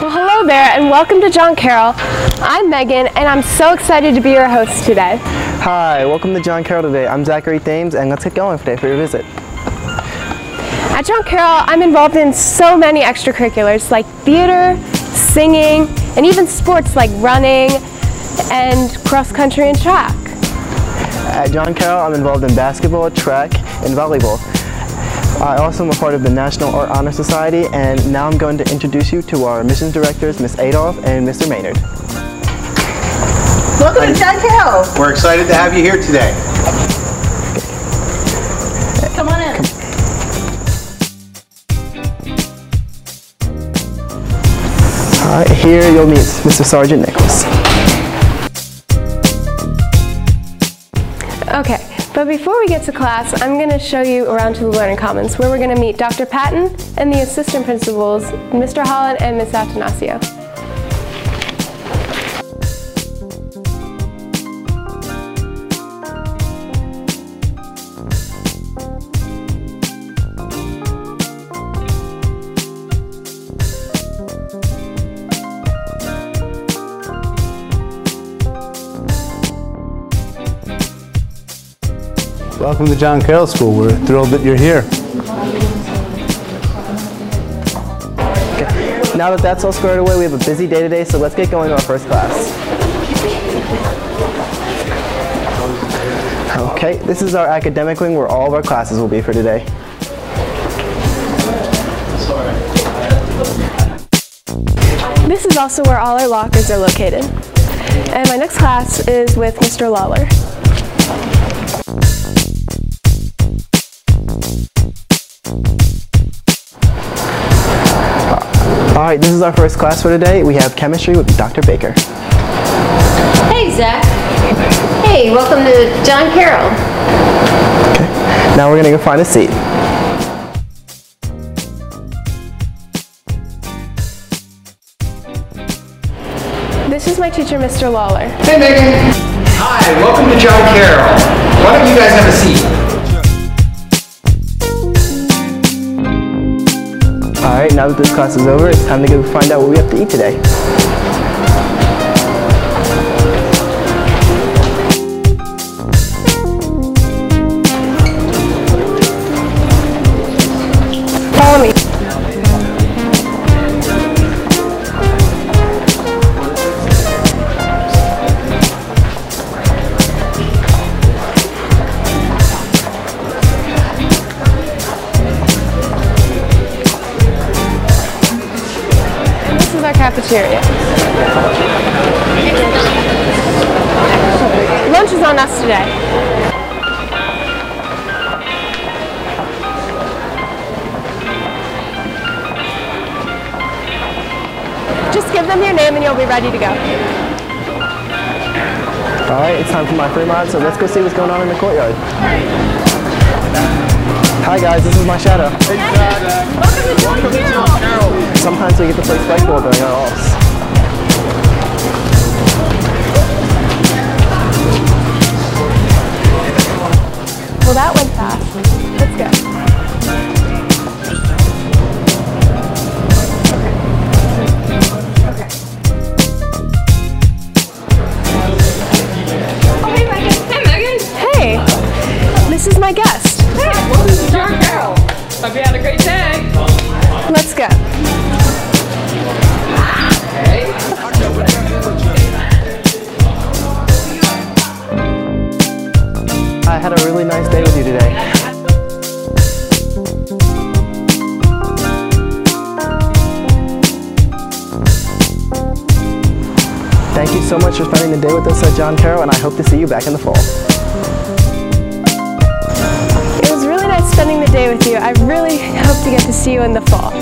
Well, hello there, and welcome to John Carroll. I'm Megan, and I'm so excited to be your host today. Hi, welcome to John Carroll today. I'm Zachary Thames, and let's get going today for your visit. At John Carroll, I'm involved in so many extracurriculars like theater, singing, and even sports like running and cross country and track. At John Carroll, I'm involved in basketball, track, and volleyball. I also am a part of the National Art Honor Society, and now I'm going to introduce you to our missions directors, Miss Adolph and Mr. Maynard. Welcome to John Carroll. We're excited to have you here today. Come on in. All right, here you'll meet Mr. Sergeant Nichols. Okay, but before we get to class, I'm going to show you around to the Learning Commons where we're going to meet Dr. Patton and the assistant principals, Mr. Holland and Ms. Atanasio. Welcome to John Carroll School. We're thrilled that you're here. Now that that's all squared away, we have a busy day today, so let's get going to our first class. Okay, this is our academic wing where all of our classes will be for today. This is also where all our lockers are located. And my next class is with Mr. Lawler. All right, this is our first class for today. We have chemistry with Dr. Baker. Hey, Zach. Hey, welcome to John Carroll. Okay, now we're gonna go find a seat. This is my teacher, Mr. Lawler. Hey, Megan. Hi, welcome to John Carroll. Why don't you guys have a seat? All right, now that this class is over, it's time to go find out what we have to eat today. Cafeteria. Lunch is on us today. Just give them your name and you'll be ready to go. All right, it's time for my free mod, so let's go see what's going on in the courtyard. Hi guys, this is my shadow. Sometimes we get to play spikeball during our offs. I had a really nice day with you today. Thank you so much for spending the day with us at John Carroll, and I hope to see you back in the fall. It was really nice spending the day with you. I really hope to get to see you in the fall.